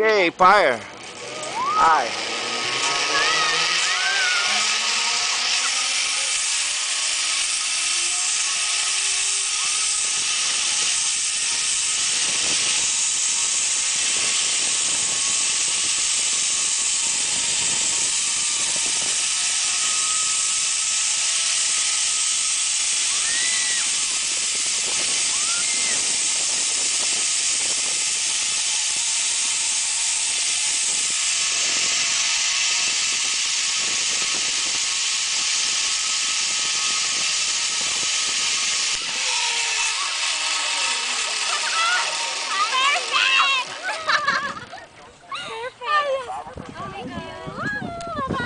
Okay, fire. Aye.